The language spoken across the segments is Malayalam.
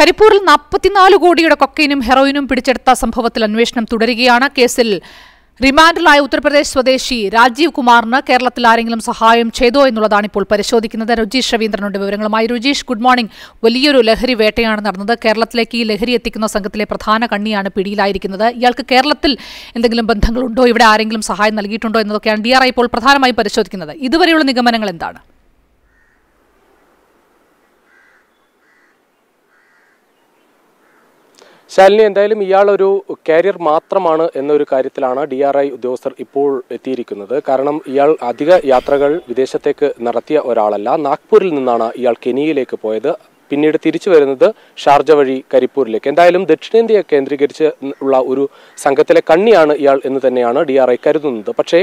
കരിപ്പൂരിൽ നാൽപ്പത്തിനാല് കോടിയുടെ കൊക്കൈനും ഹെറോയിനും പിടിച്ചെടുത്ത സംഭവത്തിൽ അന്വേഷണം തുടരുകയാണ്. കേസിൽ റിമാൻഡിലായ ഉത്തർപ്രദേശ് സ്വദേശി രാജീവ് കുമാറിന് കേരളത്തിൽ ആരെങ്കിലും സഹായം ചെയ്തോ എന്നുള്ളതാണ് ഇപ്പോൾ പരിശോധിക്കുന്നത്. രുജീഷ് രവീന്ദ്രനുണ്ട് വിവരങ്ങളുമായി. Rujeesh good morning. വലിയൊരു ലഹരി വേട്ടയാണ് നടന്നത്. കേരളത്തിലേക്ക് ഈ ലഹരി എത്തിക്കുന്ന സംഘത്തിലെ പ്രധാന കണ്ണിയാണ് പിടിയിലായിരിക്കുന്നത്. ഇയാൾക്ക് കേരളത്തിൽ എന്തെങ്കിലും ബന്ധങ്ങളുണ്ടോ? ഇവിടെ ആരെങ്കിലും സഹായം നൽകിയിട്ടുണ്ടോ എന്നതൊക്കെയാണ് ഡി ഇപ്പോൾ പ്രധാനമായും പരിശോധിക്കുന്നത്. ഇതുവരെയുള്ള നിഗമനങ്ങൾ എന്താണ്? ശാലിനി എന്തായാലും ഇയാളൊരു കാരിയർ മാത്രമാണ് എന്നൊരു കാര്യത്തിലാണ് ഡി ആർ ഐ ഉദ്യോഗസ്ഥർ ഇപ്പോൾ എത്തിയിരിക്കുന്നത്. കാരണം ഇയാൾ അധിക യാത്രകൾ വിദേശത്തേക്ക് നടത്തിയ ഒരാളല്ല. നാഗ്പൂരിൽ നിന്നാണ് ഇയാൾ കെനിയയിലേക്ക് പോയത്. പിന്നീട് തിരിച്ചു വരുന്നത് ഷാർജ വഴി കരിപ്പൂരിലേക്ക്. എന്തായാലും ദക്ഷിണേന്ത്യയെ കേന്ദ്രീകരിച്ച് ഉള്ള ഒരു സംഘത്തിലെ കണ്ണിയാണ് ഇയാൾ എന്ന് തന്നെയാണ് ഡി ആർ ഐ കരുതുന്നത്. പക്ഷേ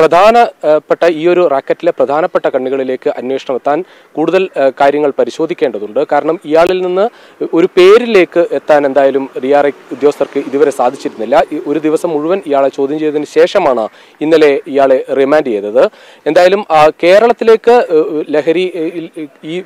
പ്രധാനപ്പെട്ട ഈ ഒരു റാക്കറ്റിലെ പ്രധാനപ്പെട്ട കണ്ണികളിലേക്ക് അന്വേഷണം എത്താൻ കൂടുതൽ കാര്യങ്ങൾ പരിശോധിക്കേണ്ടതുണ്ട്. കാരണം ഇയാളിൽ നിന്ന് ഒരു പേരിലേക്ക് എത്താൻ എന്തായാലും ഡി ആർ ഐ ഉദ്യോഗസ്ഥർക്ക് ഇതുവരെ സാധിച്ചിരുന്നില്ല. ഒരു ദിവസം മുഴുവൻ ഇയാളെ ചോദ്യം ചെയ്തതിന് ശേഷമാണ് ഇന്നലെ ഇയാളെ റിമാൻഡ് ചെയ്തത്. എന്തായാലും കേരളത്തിലേക്ക് ലഹരി ഈ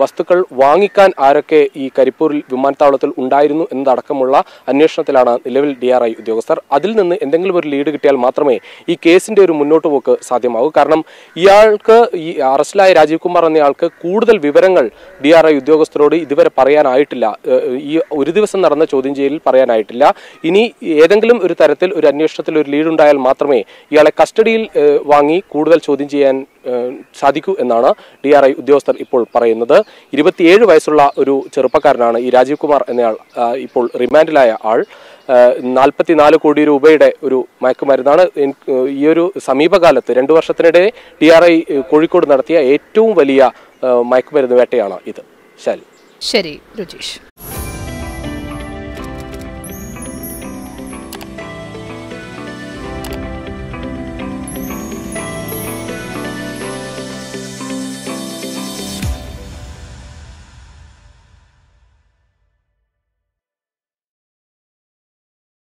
വസ്തുക്കൾ വാങ്ങിക്കാൻ ആരൊക്കെ ഈ കരിപ്പൂരിൽ വിമാനത്താവളത്തിൽ ഉണ്ടായിരുന്നു എന്നതടക്കമുള്ള അന്വേഷണത്തിലാണ് നിലവിൽ ഡി ആർ ഐ ഉദ്യോഗസ്ഥർ. അതിൽ നിന്ന് എന്തെങ്കിലും ഒരു ലീഡ് കിട്ടിയാൽ മാത്രമേ ഈ കേസിന്റെ ഒരു മുന്നോട്ട് പോക്ക് സാധ്യമാകൂ. കാരണം ഇയാൾക്ക് ഈ അറസ്റ്റിലായ രാജീവ് കുമാർ എന്നയാൾക്ക് കൂടുതൽ വിവരങ്ങൾ ഡി ആർ ഐ ഉദ്യോഗസ്ഥരോട് ഇതുവരെ പറയാനായിട്ടില്ല. ഈ ഒരു ദിവസം നടന്ന ചോദ്യം ചെയ്യലിൽ പറയാനായിട്ടില്ല. ഇനി ഏതെങ്കിലും ഒരു തരത്തിൽ ഒരു അന്വേഷണത്തിൽ ഒരു ലീഡ് ഉണ്ടായാൽ മാത്രമേ ഇയാളെ കസ്റ്റഡിയിൽ വാങ്ങി കൂടുതൽ ചോദ്യം ചെയ്യാൻ സാധിക്കൂ എന്നാണ് ഡി ആർ ഐ ഉദ്യോഗസ്ഥർ ഇപ്പോൾ പറയുന്നത്. ഇരുപത്തിയേഴ് വയസ്സുള്ള ഒരു ചെറുപ്പക്കാരനാണ് ഈ രാജീവ് കുമാർ എന്നയാൾ ഇപ്പോൾ റിമാൻഡിലായ ആൾ. നാൽപ്പത്തിനാല് കോടി രൂപയുടെ ഒരു മയക്കുമരുന്നാണ് ഈ ഒരു സമീപകാലത്ത് രണ്ടു വർഷത്തിനിടെ ഡി ആർ ഐ കോഴിക്കോട് നടത്തിയ ഏറ്റവും വലിയ മയക്കുമരുന്ന് വേട്ടയാണ് ഇത്. ശരി ശരി രുജീഷ്